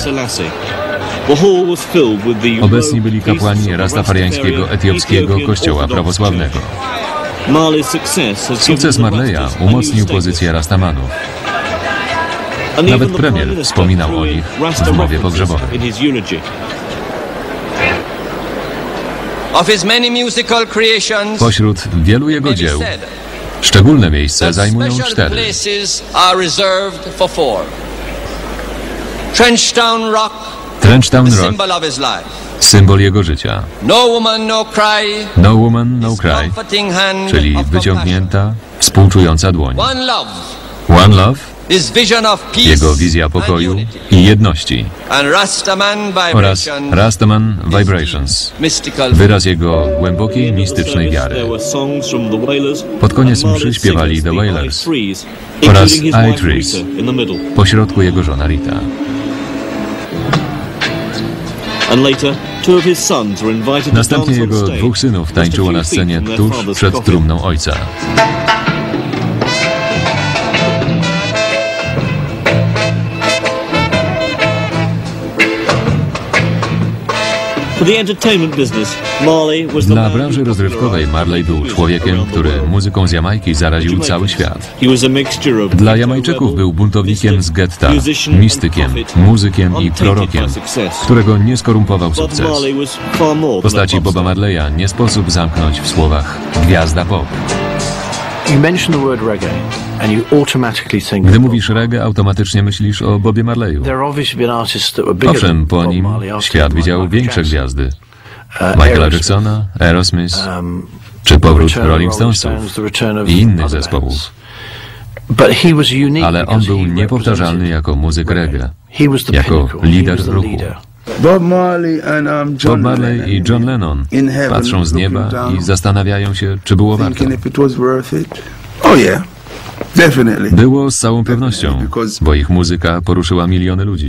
Obecni byli kapłani rastafariańskiego etiopskiego kościoła prawosławnego. Sukces Marleya umocnił pozycję Rastamanów. Nawet premier wspominał o nich w mowie pogrzebowej. Pośród wielu jego dzieł szczególne miejsce zajmują cztery. Trenchtown Rock, Trenchtown the Rock, symbol jego życia. No woman, no cry, No woman, no cry, czyli wyciągnięta, współczująca dłoń. One love, One Love, his vision of peace jego wizja pokoju i jedności. Oraz Rastaman Vibrations, mystical. Wyraz jego głębokiej, mistycznej wiary. Pod koniec mszy śpiewali The Wailers. oraz the middle. Pośrodku jego żona Rita. Następnie jego dwóch synów tańczyło na scenie tuż przed trumną ojca. Dla branży rozrywkowej Marley był człowiekiem, który muzyką z Jamajki zaraził cały świat. Dla Jamajczyków był buntownikiem z getta, mistykiem, muzykiem i prorokiem, którego nie skorumpował sukces. Postaci Boba. Marleya nie sposób zamknąć w słowach gwiazda pop. Gdy mówisz reggae, automatycznie myślisz o Bobie Marleyu. Owszem, po nim świat widział większe gwiazdy. Uh, Michaela Jacksona, Aerosmith, um, czy powrót Rolling Stonesów i innych zespołów. Ale on był niepowtarzalny jako muzyk reggae, jako lider ruchu. Bob Marley um, i John Lennon patrzą z nieba i zastanawiają się, czy było warto. Oh yeah. Było z całą pewnością, bo ich muzyka poruszyła miliony ludzi.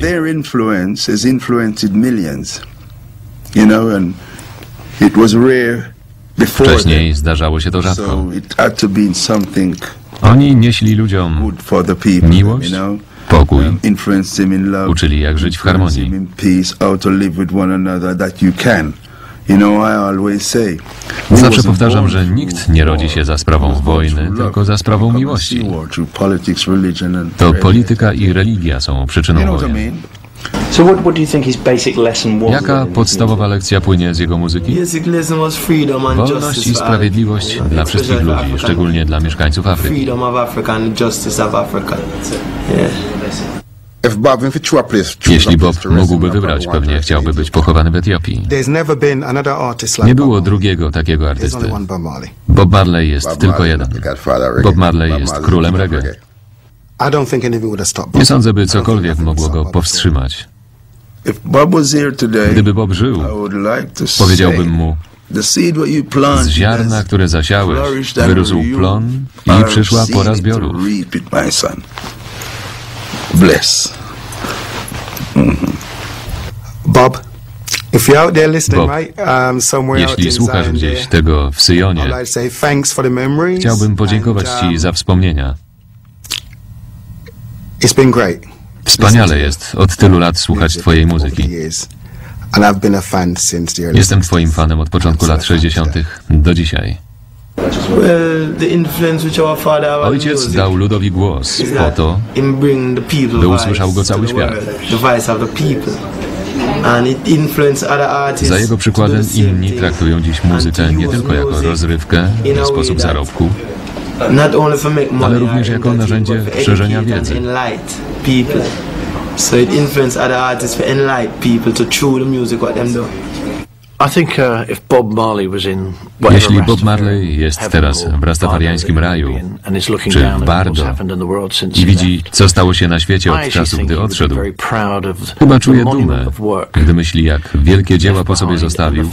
Wcześniej zdarzało się to rzadko. Oni nieśli ludziom Miłość. Pokój, uczyli jak żyć w harmonii. Zawsze powtarzam, że nikt nie rodzi się za sprawą wojny, tylko za sprawą miłości. To polityka i religia są przyczyną wojen. Mean? So what, what do you think his basic lesson was? Jaka podstawowa lekcja płynie z jego muzyki? Basic lesson was freedom and Wolność justice i sprawiedliwość dla wszystkich ludzi, szczególnie dla mieszkańców Afryki. Freedom of Africa and justice of Africa. Yeah. If Bob, if it were a place, choose Jeśli Bob mógłby wybrać, pewnie want to chciałby być pochowany w Etiopii. There's never been another artist like Nie Bob było Marley. drugiego takiego artysty. only one Bob Marley. Jest tylko jeden. Bob Marley jest królem reggae. Nie sądzę, by cokolwiek mogło go powstrzymać. If Bob was here today, Gdyby Bob żył, I would like to say powiedziałbym mu, the seed what you planted z ziarna, które zasiałeś, wyrósł you plon i przyszła pora seed zbiorów. to reap it, my son. Bless. Bob, if you're out there listening, Bob, right, somewhere out Jeśli in słuchasz Zion gdzieś tego w I'd Syjonie, like to say thanks for the memories. chciałbym podziękować Ci um, za wspomnienia. It's been great. Wspaniale jest od tylu lat słuchać Twojej muzyki. Years. And I've been a fan since the early Jestem Twoim fanem od początku lat 60. do dzisiaj. Well, the influence which our father had on Ojciec dał ludowi głos po to, by usłyszał go cały świat. Za jego przykładem inni traktują dziś muzykę nie tylko jako rozrywkę sposób zarobku, Ale również jako narzędzie szerzenia wiedzy. So it influenced other artists for enlight people to the music what them do. Jeśli Bob Marley jest teraz w rastafariańskim raju, czy w Bardo i widzi, co stało się na świecie od czasu, gdy odszedł, chyba czuje dumę, gdy myśli, jak wielkie dzieła po sobie zostawił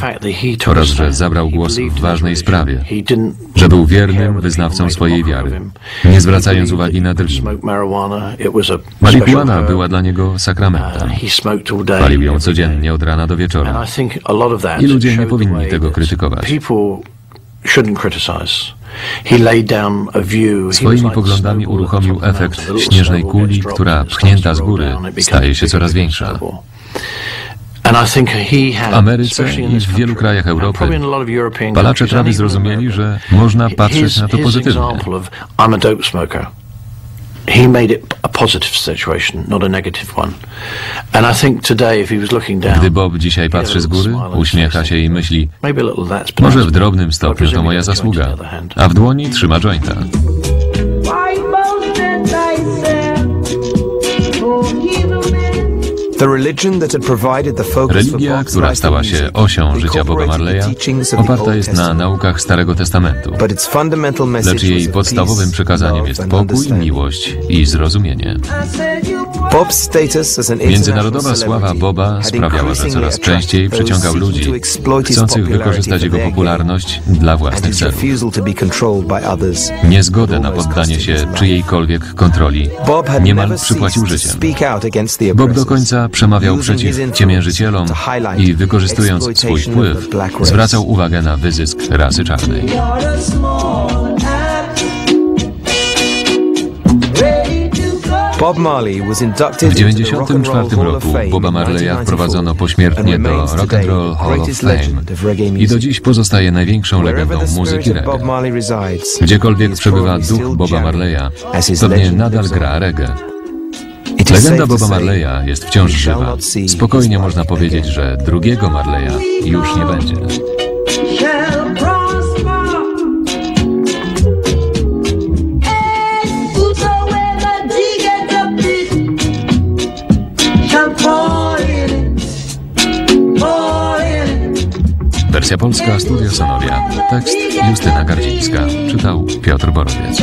oraz, że zabrał głos w ważnej sprawie, że był wiernym wyznawcą swojej wiary, nie zwracając uwagi na a Marihuana special była dla niego sakramentem. Uh, Palił ją codziennie od rana do wieczora. I ludzie nie powinni tego krytykować. Swoimi poglądami uruchomił efekt śnieżnej kuli, która pchnięta z góry staje się coraz większa. W Ameryce i w wielu krajach Europy Palacze trawy zrozumieli, że można patrzeć na to pozytywnie. He made it a positive situation, not a negative one. And I think today, if he was looking down, Gdy Bob dzisiaj patrzy z góry, uśmiecha się i myśli, może w drobnym stopniu to moja zasługa, a w dłoni trzyma jointa. Religia, która stała się osią życia Boba Marleya, oparta jest na naukach Starego Testamentu, lecz jej podstawowym przekazaniem jest pokój, miłość i zrozumienie. Międzynarodowa sława Boba sprawiała, że coraz częściej przyciągał ludzi, chcących wykorzystać jego popularność dla własnych celów. Niezgodę na poddanie się czyjejkolwiek kontroli niemal przypłacił życiem. Bob do końca przemawiał przeciw ciemiężycielom i wykorzystując swój wpływ, zwracał uwagę na wyzysk rasy czarnej. W 1994 roku Boba Marleya wprowadzono pośmiertnie do Rock and Roll Hall of Fame i do dziś pozostaje największą legendą muzyki reggae. Gdziekolwiek przebywa duch Boba Marleya, pewnie nadal gra reggae. Legenda Boba Marleya jest wciąż żywa. Spokojnie można powiedzieć, że drugiego Marleya już nie będzie. Wersja polska, Studio Sonoria. Tekst Justyna Gardzińska. Czytał Piotr Borowiec.